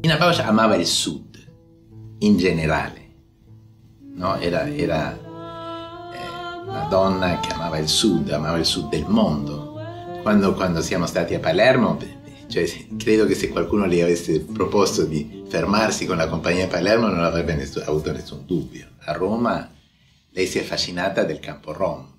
Nina Bausch amava il sud in generale, no? era, era eh, una donna che amava il sud, amava il sud del mondo. Quando, quando siamo stati a Palermo, cioè, credo che se qualcuno le avesse proposto di fermarsi con la compagnia Palermo non avrebbe nessun, avuto nessun dubbio. A Roma Leyes Fascinata del Campo Rom.